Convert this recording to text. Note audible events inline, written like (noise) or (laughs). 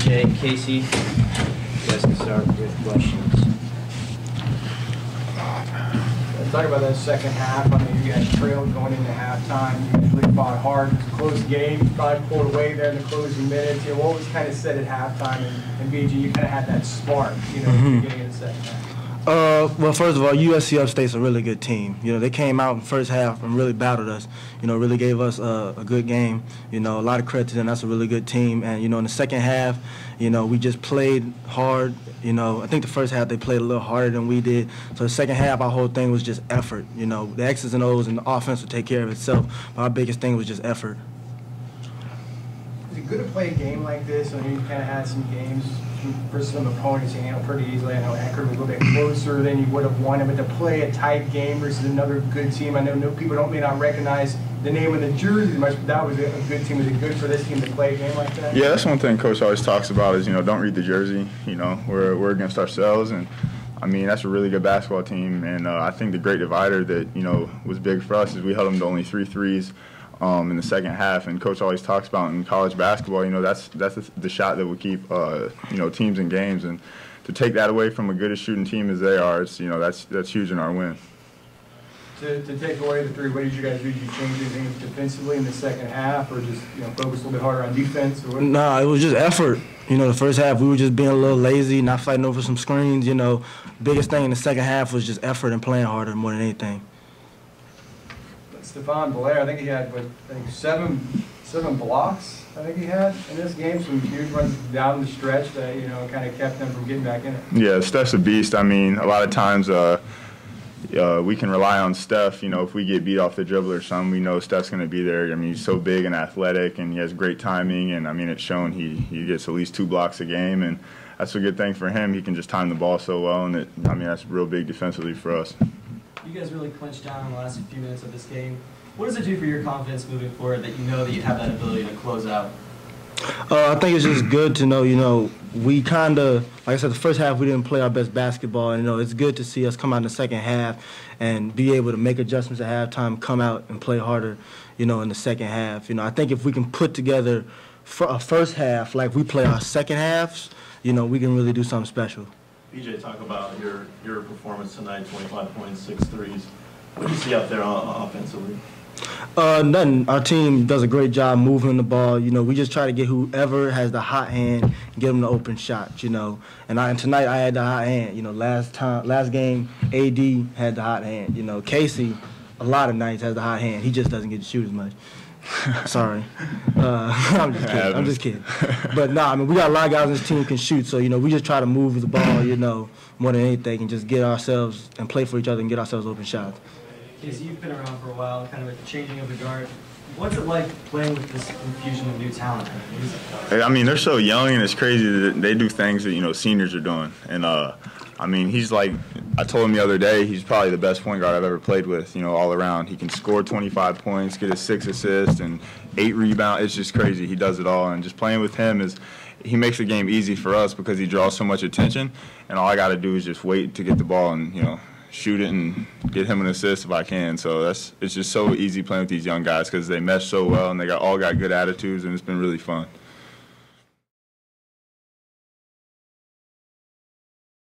BJ Kasey, you guys can start with questions. Let's talk about that second half. I mean, you guys trailed going into halftime. You usually fought hard. It was a close game. Probably pulled away there in the closing minutes. You know, what was kind of said at halftime? And, and BJ, you kind of had that spark, you know, mm-hmm. beginning of the second half. Uh, well, first of all, USC Upstate's a really good team. You know, they came out in first half and really battled us. You know, really gave us a, a good game. You know, a lot of credit to them. That's a really good team. And you know, in the second half, you know, we just played hard. You know, I think the first half they played a little harder than we did. So the second half, our whole thing was just effort. You know, the X's and O's and the offense would take care of itself. But our biggest thing was just effort. It good to play a game like this? I mean, you kind of had some games versus some opponents you handled pretty easily. I know Akron was a little bit closer than you would have wanted, but to play a tight game versus another good team, I know no people don't may not recognize the name of the jersey much, but that was a good team. Was it good for this team to play a game like that? Yeah, that's one thing Coach always talks about is you know don't read the jersey. You know we're we're against ourselves and. I mean, that's a really good basketball team, and uh, I think the great divider that you know was big for us is we held them to only three threes um, in the second half. And coach always talks about in college basketball, you know, that's that's the shot that will keep uh, you know teams in games. And to take that away from a good as shooting team as they are, it's you know that's that's huge in our win. To, to take away the three, what did you guys do? Did you change anything defensively in the second half, or just you know focus a little bit harder on defense? Or what? Nah, it was just effort. You know, the first half we were just being a little lazy, not fighting over some screens. You know, biggest thing in the second half was just effort and playing harder more than anything. Staphon Blair, I think he had what, I think seven seven blocks. I think he had in this game. Some huge runs down the stretch that you know kind of kept them from getting back in it. Yeah, Steph's a beast. I mean, a lot of times. Uh, uh, we can rely on Steph. You know, if we get beat off the dribble or something, we know Steph's going to be there. I mean, he's so big and athletic, and he has great timing. And I mean, it's shown he he gets at least two blocks a game, and that's a good thing for him. He can just time the ball so well, and it, I mean, that's real big defensively for us you guys really clinched down in the last few minutes of this game. What does it do for your confidence moving forward that you know that you have that ability to close out? Uh, I think it's just good to know, you know, we kind of, like I said, the first half we didn't play our best basketball. And, you know, it's good to see us come out in the second half and be able to make adjustments at halftime, come out and play harder, you know, in the second half. You know, I think if we can put together a first half like we play our second halves, you know, we can really do something special. BJ, talk about your your performance tonight, 25 points, six threes. What do you see out there offensively? Uh, nothing. Our team does a great job moving the ball. You know, we just try to get whoever has the hot hand, and get them the open shot. You know, and, I, and tonight I had the hot hand. You know, last time, last game, AD had the hot hand. You know, Kasey, a lot of nights has the hot hand. He just doesn't get to shoot as much. Sorry. Uh, (laughs) I'm just kidding. I'm just kidding. But nah, I mean, we got a lot of guys on this team who can shoot, so, you know, we just try to move the ball, you know, more than anything and just get ourselves and play for each other and get ourselves open shots. Kasey, you've been around for a while, kind of with the changing of the guard. What's it like playing with this infusion of new talent? I mean, they're so young, and it's crazy that they do things that, you know, seniors are doing. And, uh, I mean, he's like, I told him the other day, he's probably the best point guard I've ever played with, you know, all around. He can score 25 points, get a six assists, and eight rebounds. It's just crazy. He does it all. And just playing with him is, he makes the game easy for us because he draws so much attention. And all I got to do is just wait to get the ball and, you know, shoot it and get him an assist if I can. So that's it's just so easy playing with these young guys because they mesh so well and they got all got good attitudes and it's been really fun.